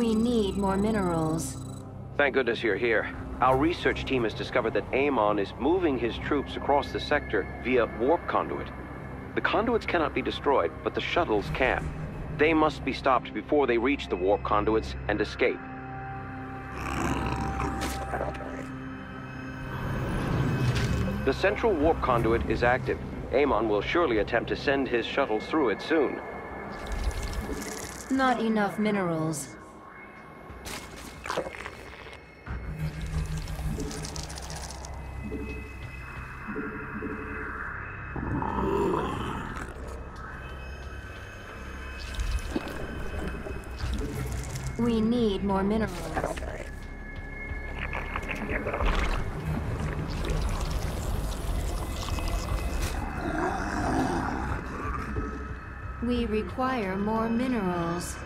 We need more minerals. Thank goodness you're here. Our research team has discovered that Amon is moving his troops across the sector via warp conduit. The conduits cannot be destroyed, but the shuttles can. They must be stopped before they reach the warp conduits and escape. The central warp conduit is active. Amon will surely attempt to send his shuttles through it soon. Not enough minerals. We need more minerals. We require more minerals.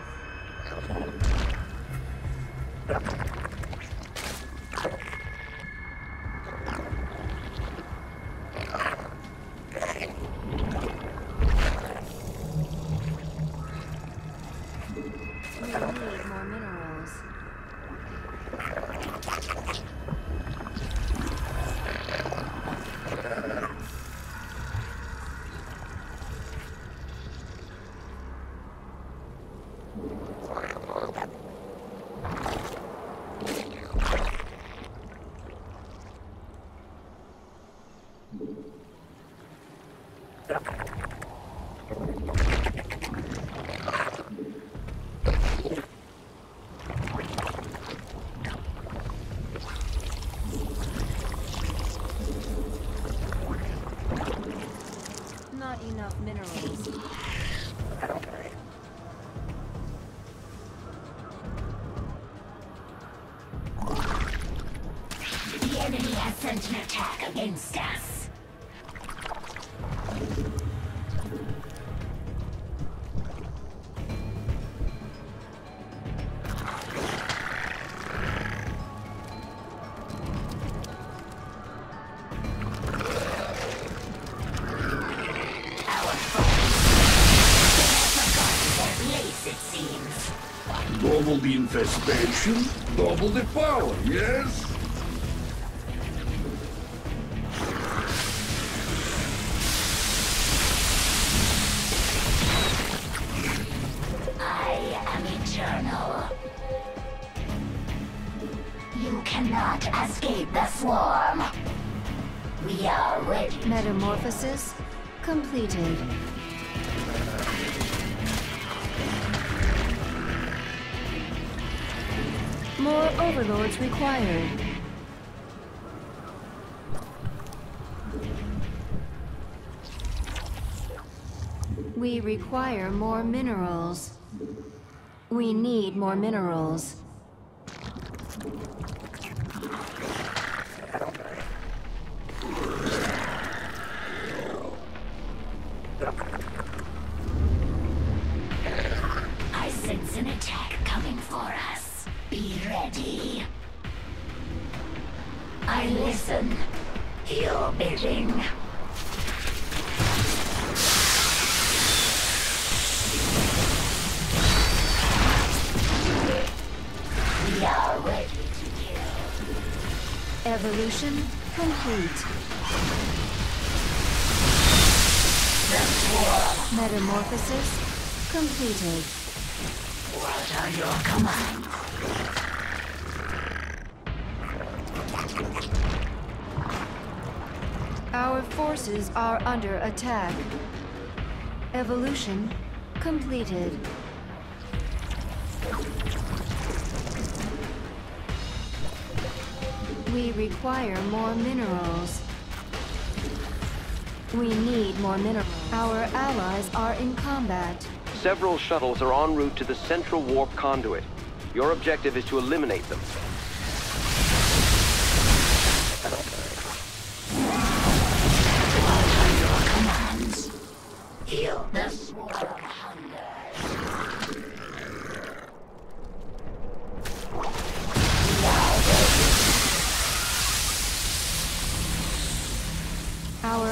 Double the infestation, double the power, yes? I am eternal. You cannot escape the swarm. We are ready. Metamorphosis completed. More overlords required. We require more minerals. We need more minerals. Evolution complete. Metamorphosis completed. What are your commands? Our forces are under attack. Evolution completed. We require more minerals. We need more minerals. Our allies are in combat. Several shuttles are en route to the central warp conduit. Your objective is to eliminate them. Your commands. Heal the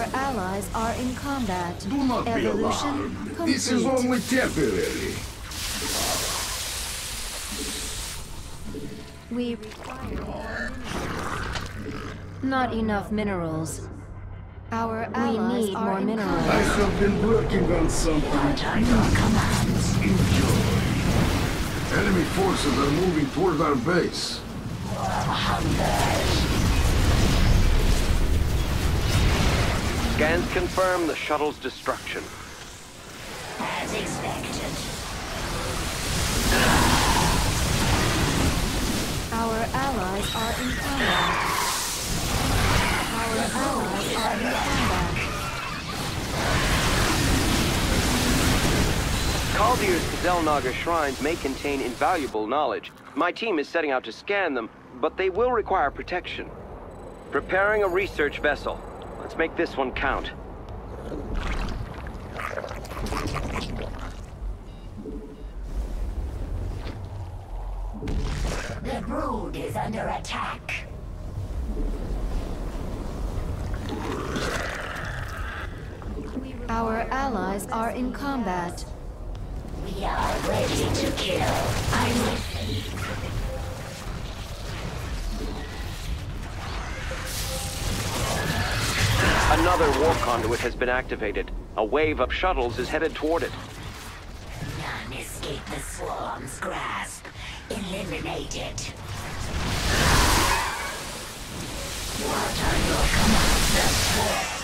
Our allies are in combat. Do not be alarmed. complete. This is only temporary. We require more minerals. Not enough minerals. Our allies need are more in minerals. I have been working on something. What are your commands? Enjoy. Enemy forces are moving toward our base. Scans confirm the shuttle's destruction. As expected. Our allies are in combat. Our allies are in combat. Kaldir's Xel'Naga shrines may contain invaluable knowledge. My team is setting out to scan them, but they will require protection. Preparing a research vessel. Let's make this one count. The brood is under attack. Our allies are in combat. We are ready to kill. I'm with Another warp conduit has been activated. A wave of shuttles is headed toward it. None escape the swarm's grasp. Eliminate it. What are your commands?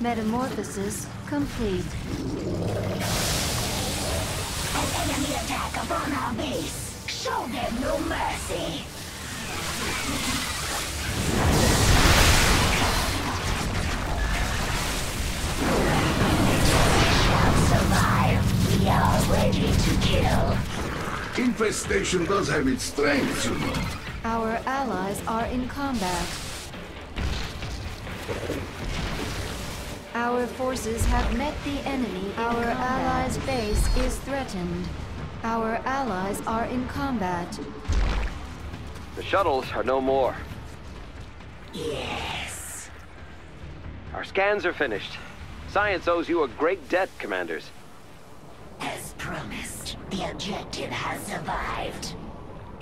Metamorphosis complete. An enemy attack upon our base. Show them no mercy. Shall survive. We are ready to kill. Infestation does have its strengths, you know. Our allies are in combat. Our forces have met the enemy. Our allies' base is threatened. Our allies are in combat. The shuttles are no more. Yes. Our scans are finished. Science owes you a great debt, Commanders. As promised, the objective has survived.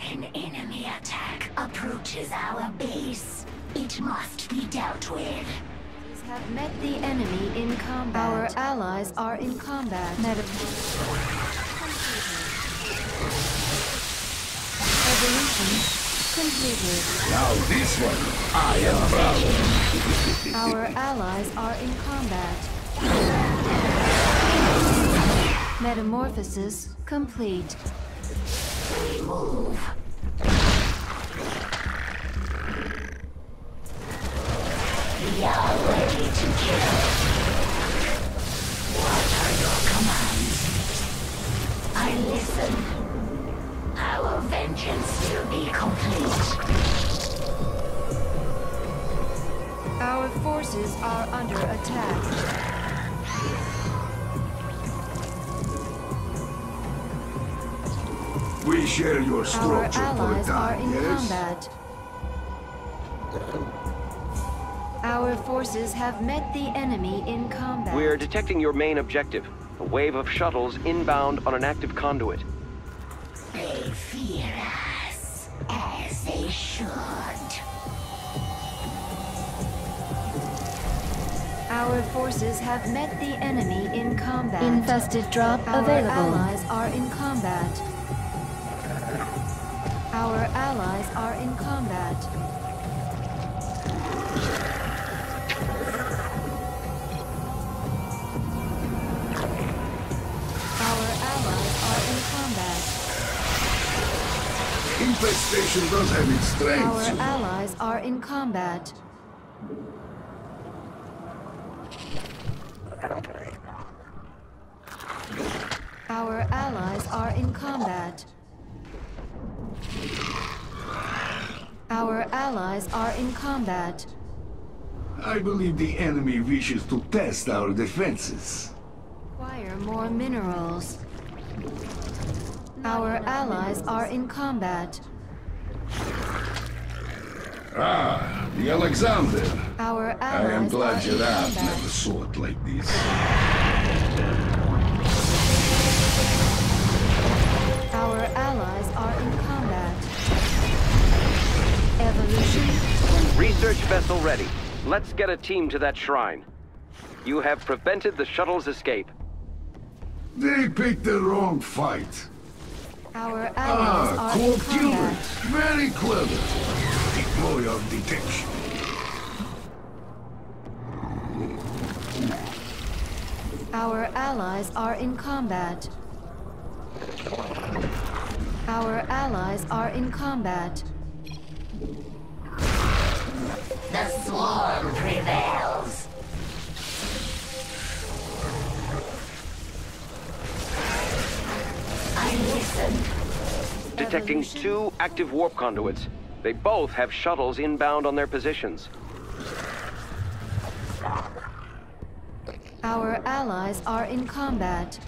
An enemy attack approaches our base. It must be dealt with. Have met the enemy in combat. Our allies are in combat. Metamorphosis. Evolution completed. Now this one, I am proud. Our allies are in combat. Metamorphosis complete. Move. We are ready to kill. What are your commands? I listen. Our vengeance will be complete. Our forces are under attack. We share your Our structure for a allies are time, in yes? combat. Our forces have met the enemy in combat. We're detecting your main objective. A wave of shuttles inbound on an active conduit. They fear us, as they should. Our forces have met the enemy in combat. Infested drop Our available. allies are in combat. Our allies are in combat. Infestation does have its strengths, Our allies are in combat. Our allies are in combat. Our allies are in combat. I believe the enemy wishes to test our defenses. Acquire more minerals. Our allies are in combat. Ah, The Alexander. Our I am glad in Gerard combat. never saw it like this. Our allies are in combat. Evolution. Research vessel ready. Let's get a team to that shrine. You have prevented the shuttle's escape. They picked the wrong fight. Our allies Ah, are in combat. Very clever. Deploy of detection. Our allies are in combat. Our allies are in combat. The swarm prevails. I listen. Detecting Evolution. two active warp conduits. They both have shuttles inbound on their positions. Our allies are in combat.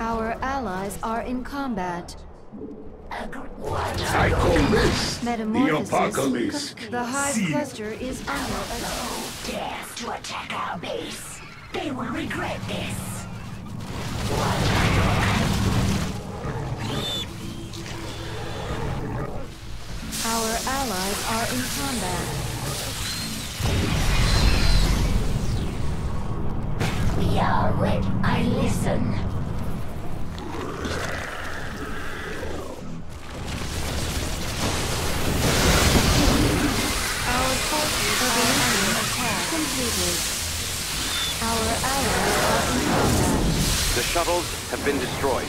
Our allies are in combat. I call this the apocalypse. The Hive See, cluster is under attack. dares to attack our base? They will regret this. Our allies are in combat. We are ready. I listen. Our forces are under attack. Completed. Our allies are in combat. The shuttles have been destroyed.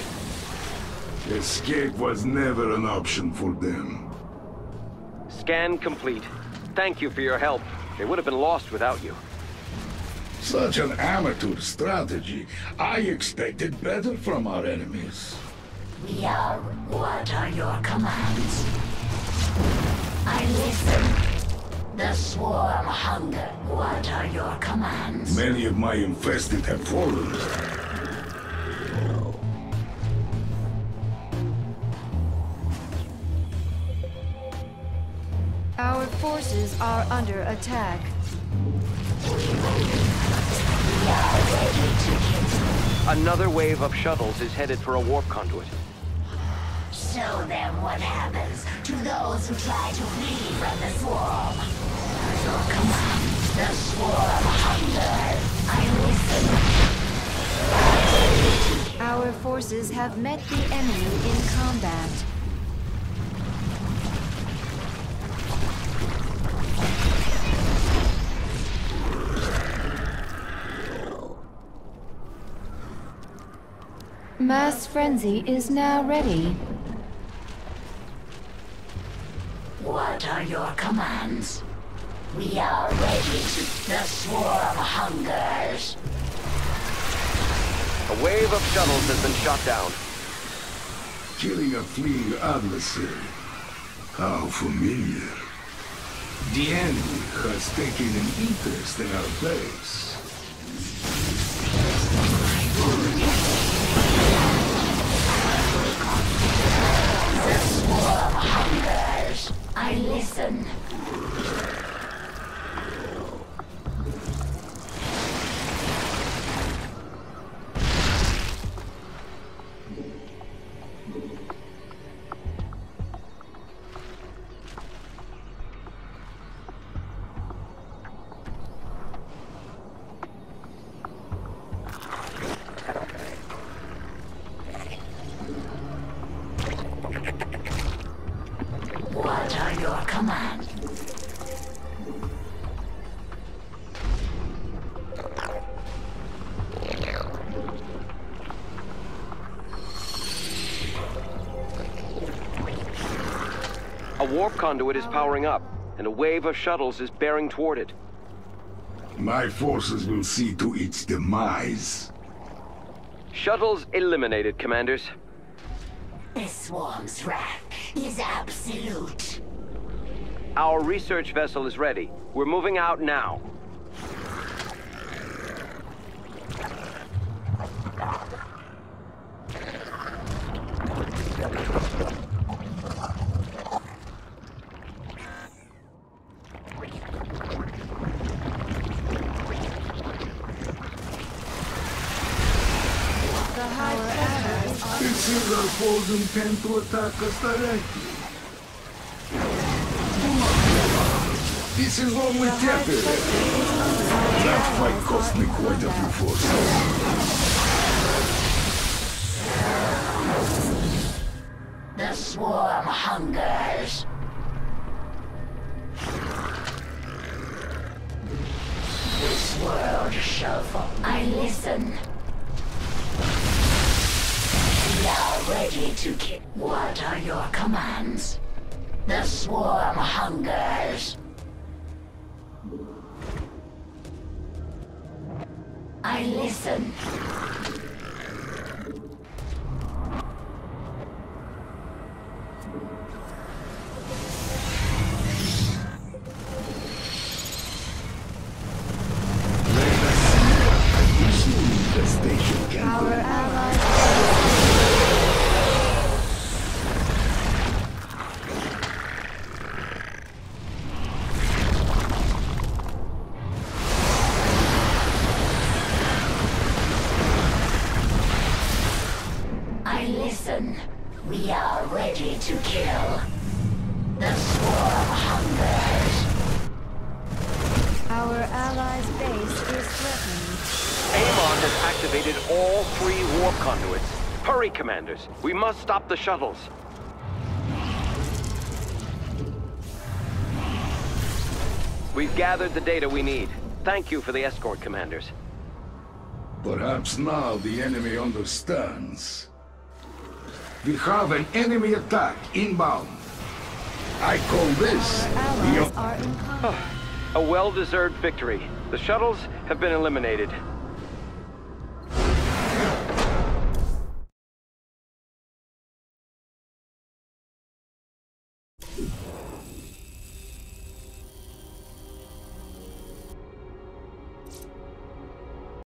Escape was never an option for them. Scan complete. Thank you for your help. They would have been lost without you. Such an amateur strategy. I expected better from our enemies. We are. What are your commands? I listen. The swarm hunger. What are your commands? Many of my infested have fallen. Forces are under attack. Another wave of shuttles is headed for a warp conduit. Show them what happens to those who try to flee from the swarm. Your command. The swarm hunger. I listen. Our forces have met the enemy in combat. Mass frenzy is now ready. What are your commands? We are ready to. The swarm hungers. A wave of shuttles has been shot down. Killing a fleeing adversary. How familiar. The enemy has taken an interest in our base. I listen. Are your? A warp conduit is powering up, and a wave of shuttles is bearing toward it. My forces will see to its demise. Shuttles eliminated, Commanders. This swarm's wrath is absolute. Our research vessel is ready. We're moving out now. It seems our foes intend to attack us directly. This is temporary. is under our That fight cost me quite a few forces. The swarm hungers. This world shall fall. I listen. We ready to kill. What are your commands? The swarm hungers. I listen. Commanders. We must stop the shuttles. We've gathered the data we need. Thank you for the escort, commanders. Perhaps now the enemy understands. We have an enemy attack inbound. I call this Our the are in combat. A well-deserved victory. The shuttles have been eliminated.